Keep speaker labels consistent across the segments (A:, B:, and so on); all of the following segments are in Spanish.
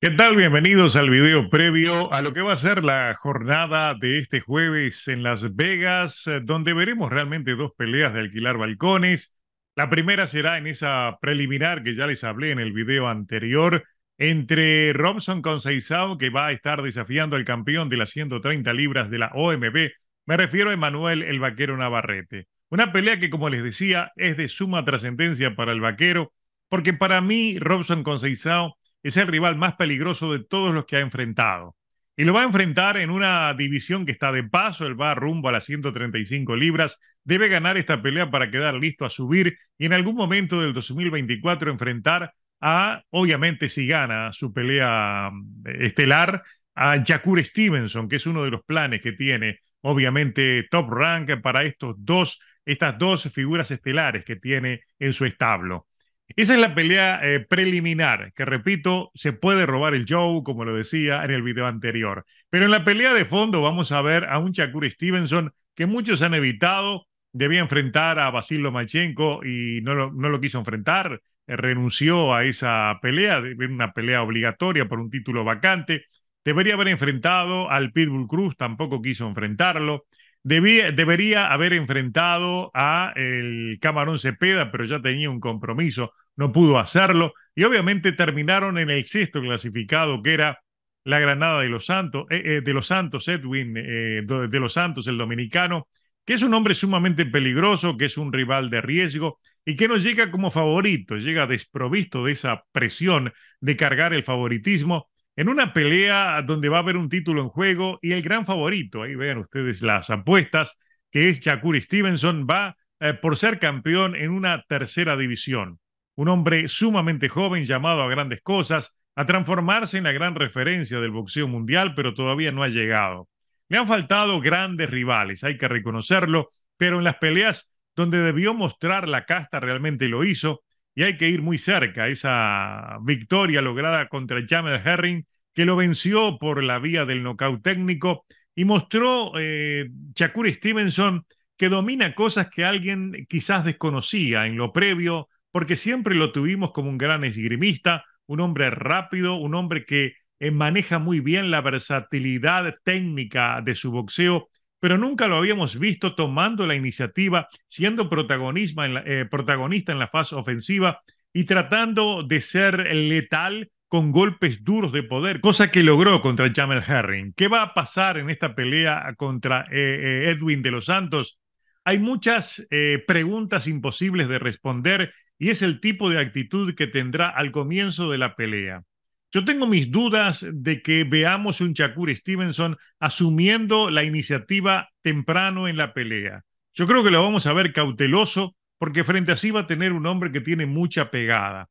A: ¿Qué tal? Bienvenidos al video previo a lo que va a ser la jornada de este jueves en Las Vegas, eh, donde veremos realmente dos peleas de alquilar balcones. La primera será en esa preliminar que ya les hablé en el video anterior, entre Robson Conceizao, que va a estar desafiando al campeón de las 130 libras de la OMB. Me refiero a Emanuel el Vaquero Navarrete. Una pelea que, como les decía, es de suma trascendencia para el vaquero, porque para mí Robson Conceizao es el rival más peligroso de todos los que ha enfrentado. Y lo va a enfrentar en una división que está de paso, él va rumbo a las 135 libras, debe ganar esta pelea para quedar listo a subir y en algún momento del 2024 enfrentar a, obviamente si gana su pelea eh, estelar, a Jakur Stevenson, que es uno de los planes que tiene, obviamente, top rank para estos dos, estas dos figuras estelares que tiene en su establo. Esa es la pelea eh, preliminar, que repito, se puede robar el show, como lo decía en el video anterior. Pero en la pelea de fondo vamos a ver a un Shakur Stevenson que muchos han evitado, debía enfrentar a Basil Lomachenko y no lo, no lo quiso enfrentar, eh, renunció a esa pelea, una pelea obligatoria por un título vacante. Debería haber enfrentado al Pitbull Cruz, tampoco quiso enfrentarlo debería haber enfrentado a el Camarón Cepeda, pero ya tenía un compromiso, no pudo hacerlo. Y obviamente terminaron en el sexto clasificado, que era la Granada de los Santos, eh, eh, de los Santos, Edwin eh, de los Santos, el dominicano, que es un hombre sumamente peligroso, que es un rival de riesgo y que no llega como favorito, llega desprovisto de esa presión de cargar el favoritismo en una pelea donde va a haber un título en juego y el gran favorito, ahí vean ustedes las apuestas, que es Shakur Stevenson, va eh, por ser campeón en una tercera división. Un hombre sumamente joven llamado a grandes cosas, a transformarse en la gran referencia del boxeo mundial, pero todavía no ha llegado. Le han faltado grandes rivales, hay que reconocerlo, pero en las peleas donde debió mostrar la casta realmente lo hizo y hay que ir muy cerca. Esa victoria lograda contra Jamel Herring, que lo venció por la vía del nocaut técnico y mostró eh, Shakur Stevenson que domina cosas que alguien quizás desconocía en lo previo, porque siempre lo tuvimos como un gran esgrimista, un hombre rápido, un hombre que eh, maneja muy bien la versatilidad técnica de su boxeo pero nunca lo habíamos visto tomando la iniciativa, siendo eh, protagonista en la fase ofensiva y tratando de ser letal con golpes duros de poder, cosa que logró contra Jamel Herring. ¿Qué va a pasar en esta pelea contra eh, eh, Edwin de los Santos? Hay muchas preguntas imposibles de responder y es el tipo de actitud que tendrá al comienzo de la pelea. Yo tengo mis dudas de que veamos un Shakur Stevenson asumiendo la iniciativa temprano en la pelea. Yo creo que lo vamos a ver cauteloso porque frente a sí va a tener un hombre que tiene mucha pegada.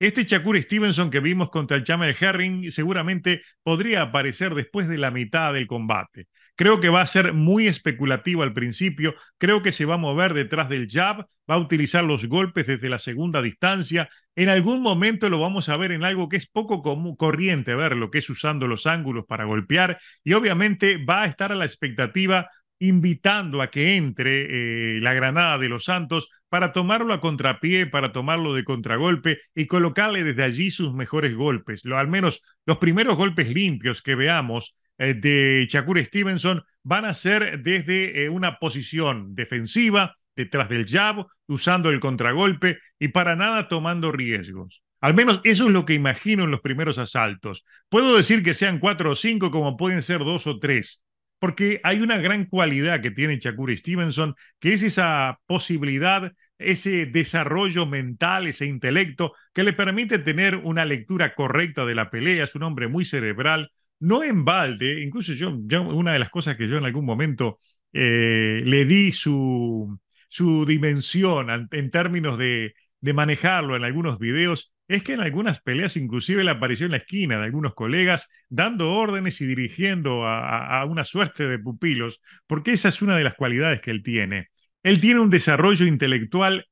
A: Este Shakur Stevenson que vimos contra Jamel Herring seguramente podría aparecer después de la mitad del combate. Creo que va a ser muy especulativo al principio, creo que se va a mover detrás del jab, va a utilizar los golpes desde la segunda distancia. En algún momento lo vamos a ver en algo que es poco común, corriente ver, lo que es usando los ángulos para golpear y obviamente va a estar a la expectativa invitando a que entre eh, la granada de los Santos para tomarlo a contrapié, para tomarlo de contragolpe y colocarle desde allí sus mejores golpes. Lo, al menos los primeros golpes limpios que veamos eh, de Shakur Stevenson van a ser desde eh, una posición defensiva, detrás del jab, usando el contragolpe y para nada tomando riesgos. Al menos eso es lo que imagino en los primeros asaltos. Puedo decir que sean cuatro o cinco como pueden ser dos o tres, porque hay una gran cualidad que tiene Shakur Stevenson, que es esa posibilidad, ese desarrollo mental, ese intelecto que le permite tener una lectura correcta de la pelea. Es un hombre muy cerebral, no en balde, incluso yo, una de las cosas que yo en algún momento eh, le di su, su dimensión en términos de, de manejarlo en algunos videos, es que en algunas peleas inclusive le apareció en la esquina de algunos colegas dando órdenes y dirigiendo a, a, una suerte de pupilos, porque esa es una de las cualidades que él tiene. Él tiene un desarrollo intelectual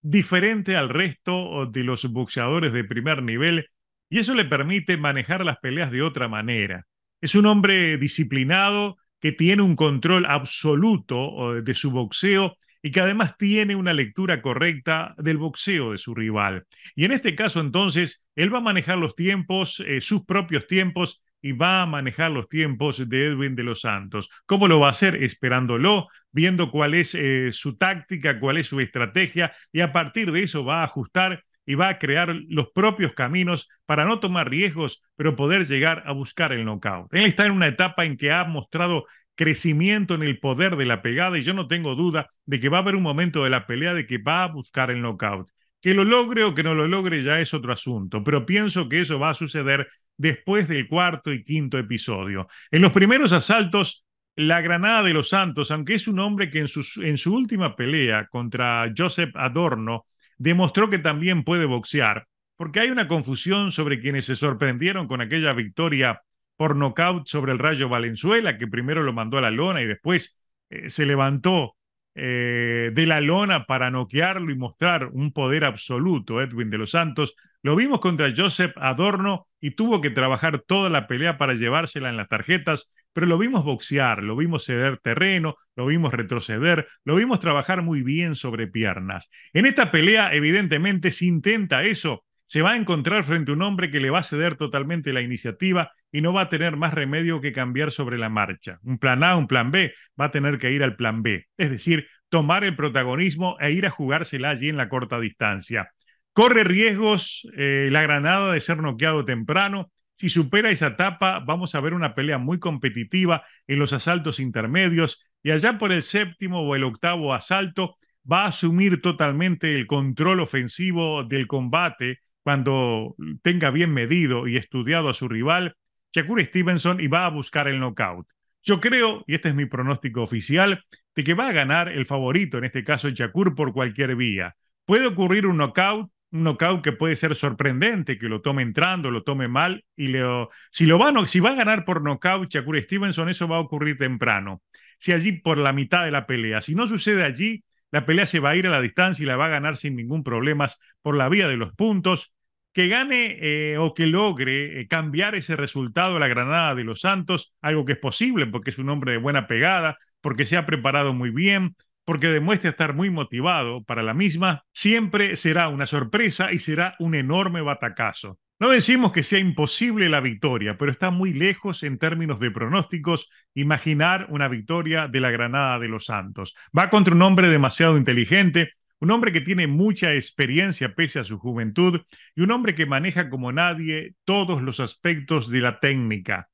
A: diferente al resto de los boxeadores de primer nivel y eso le permite manejar las peleas de otra manera. Es un hombre disciplinado que tiene un control absoluto de su boxeo y que además tiene una lectura correcta del boxeo de su rival. Y en este caso entonces, él va a manejar los tiempos, eh, sus propios tiempos, y va a manejar los tiempos de Edwin de los Santos. ¿Cómo lo va a hacer? Esperándolo, viendo cuál es eh, su táctica, cuál es su estrategia, y a partir de eso va a ajustar y va a crear los propios caminos para no tomar riesgos, pero poder llegar a buscar el knockout. Él está en una etapa en que ha mostrado crecimiento en el poder de la pegada y yo no tengo duda de que va a haber un momento de la pelea de que va a buscar el knockout. Que lo logre o que no lo logre ya es otro asunto, pero pienso que eso va a suceder después del cuarto y quinto episodio. En los primeros asaltos, la Granada de los Santos, aunque es un hombre que en su, en su última pelea contra Joseph Adorno demostró que también puede boxear, porque hay una confusión sobre quienes se sorprendieron con aquella victoria por nocaut sobre el Rayo Valenzuela, que primero lo mandó a la lona y después eh, se levantó eh, de la lona para noquearlo y mostrar un poder absoluto, Edwin de los Santos. Lo vimos contra Joseph Adorno y tuvo que trabajar toda la pelea para llevársela en las tarjetas, pero lo vimos boxear, lo vimos ceder terreno, lo vimos retroceder, lo vimos trabajar muy bien sobre piernas. En esta pelea, evidentemente, si intenta eso, se va a encontrar frente a un hombre que le va a ceder totalmente la iniciativa y no va a tener más remedio que cambiar sobre la marcha. Un plan A, un plan B, va a tener que ir al plan B, es decir, tomar el protagonismo e ir a jugársela allí en la corta distancia. Corre riesgos eh, la Granada de ser noqueado temprano. Si supera esa etapa, vamos a ver una pelea muy competitiva en los asaltos intermedios y allá por el séptimo o el octavo asalto va a asumir totalmente el control ofensivo del combate cuando tenga bien medido y estudiado a su rival, Shakur Stevenson y va a buscar el knockout. Yo creo, y este es mi pronóstico oficial, de que va a ganar el favorito, en este caso Shakur, por cualquier vía. Puede ocurrir un knockout, un knockout que puede ser sorprendente, que lo tome entrando, lo tome mal, y si, lo va, si va a ganar por knockout Shakur Stevenson, eso va a ocurrir temprano. Si allí por la mitad de la pelea, si no sucede allí, la pelea se va a ir a la distancia y la va a ganar sin ningún problema por la vía de los puntos. Que gane eh, o que logre eh, cambiar ese resultado a la Granada de los Santos, algo que es posible porque es un hombre de buena pegada, porque se ha preparado muy bien, porque demuestra estar muy motivado para la misma, siempre será una sorpresa y será un enorme batacazo. No decimos que sea imposible la victoria, pero está muy lejos en términos de pronósticos imaginar una victoria de la Granada de los Santos. Va contra un hombre demasiado inteligente, un hombre que tiene mucha experiencia pese a su juventud y un hombre que maneja como nadie todos los aspectos de la técnica.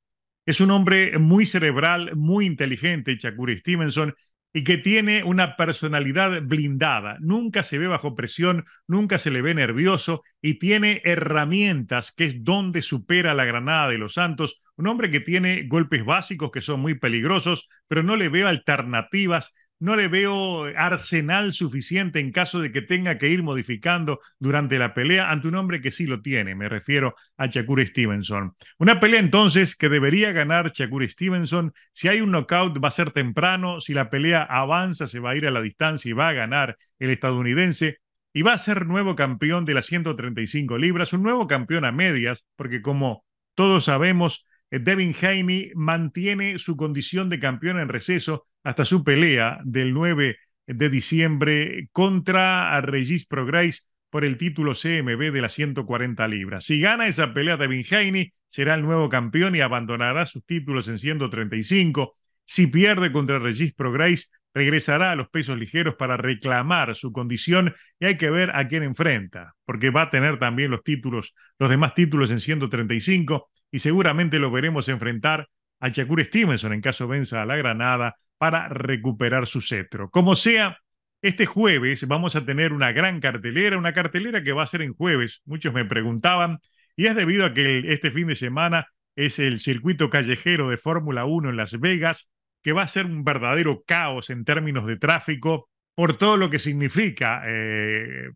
A: Es un hombre muy cerebral, muy inteligente, Shakur Stevenson, y que tiene una personalidad blindada. Nunca se ve bajo presión, nunca se le ve nervioso y tiene herramientas que es donde supera la Granada de los Santos. Un hombre que tiene golpes básicos que son muy peligrosos, pero no le veo alternativas no le veo arsenal suficiente en caso de que tenga que ir modificando durante la pelea. Ante un hombre que sí lo tiene, me refiero a Shakur Stevenson. Una pelea entonces que debería ganar Shakur Stevenson, si hay un knockout va a ser temprano, si la pelea avanza se va a ir a la distancia y va a ganar el estadounidense. Y va a ser nuevo campeón de las 135 libras, un nuevo campeón a medias, porque como todos sabemos, Devin Haney mantiene su condición de campeón en receso hasta su pelea del 9 de diciembre contra Regis Prograis por el título CMB de las 140 libras. Si gana esa pelea Devin Haney, será el nuevo campeón y abandonará sus títulos en 135. Si pierde contra Regis Prograis, regresará a los pesos ligeros para reclamar su condición y hay que ver a quién enfrenta, porque va a tener también los títulos, los demás títulos en 135 y seguramente lo veremos enfrentar a Shakur Stevenson en caso venza a la Granada para recuperar su cetro. Como sea, este jueves vamos a tener una gran cartelera, una cartelera que va a ser en jueves, muchos me preguntaban, y es debido a que este fin de semana es el circuito callejero de Fórmula 1 en Las Vegas, que va a ser un verdadero caos en términos de tráfico por todo lo que significa eh,